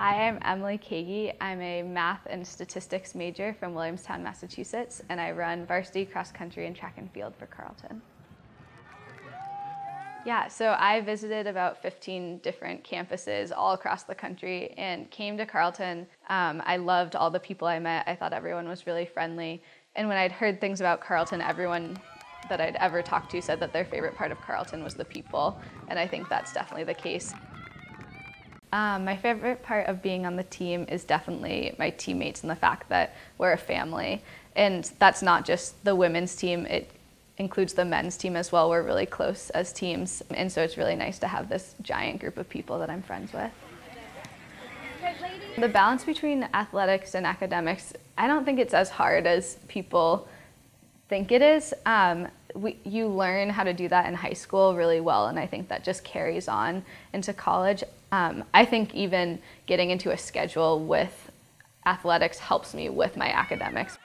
Hi, I'm Emily Kaegi. I'm a math and statistics major from Williamstown, Massachusetts, and I run varsity cross country and track and field for Carleton. Yeah, so I visited about 15 different campuses all across the country and came to Carleton. Um, I loved all the people I met. I thought everyone was really friendly. And when I'd heard things about Carleton, everyone that I'd ever talked to said that their favorite part of Carleton was the people. And I think that's definitely the case. Um, my favorite part of being on the team is definitely my teammates and the fact that we're a family. And that's not just the women's team, it includes the men's team as well. We're really close as teams. And so it's really nice to have this giant group of people that I'm friends with. The balance between athletics and academics, I don't think it's as hard as people think it is. Um, we, you learn how to do that in high school really well, and I think that just carries on into college. Um, I think even getting into a schedule with athletics helps me with my academics.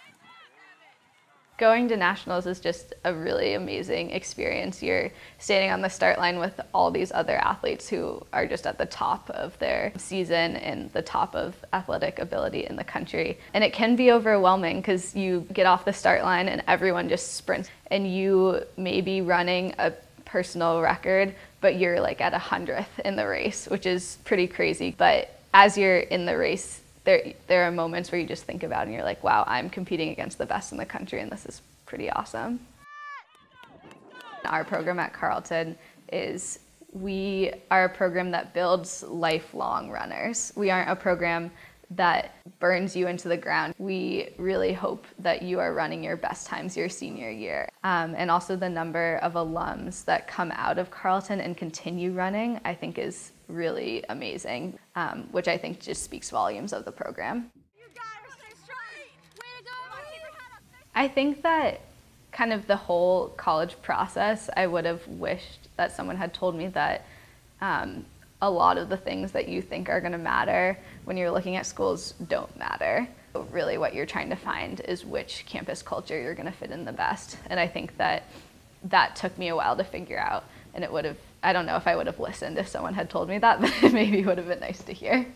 Going to nationals is just a really amazing experience. You're standing on the start line with all these other athletes who are just at the top of their season and the top of athletic ability in the country. And it can be overwhelming because you get off the start line and everyone just sprints, and you may be running a personal record, but you're like at a hundredth in the race, which is pretty crazy. But as you're in the race, there there are moments where you just think about and you're like, wow, I'm competing against the best in the country and this is pretty awesome. Our program at Carleton is we are a program that builds lifelong runners. We aren't a program that burns you into the ground. We really hope that you are running your best times your senior year. Um, and also the number of alums that come out of Carleton and continue running, I think is really amazing, um, which I think just speaks volumes of the program. I think that kind of the whole college process, I would have wished that someone had told me that um, a lot of the things that you think are going to matter when you're looking at schools don't matter. Really, what you're trying to find is which campus culture you're going to fit in the best. And I think that that took me a while to figure out. And it would have, I don't know if I would have listened if someone had told me that, but it maybe would have been nice to hear.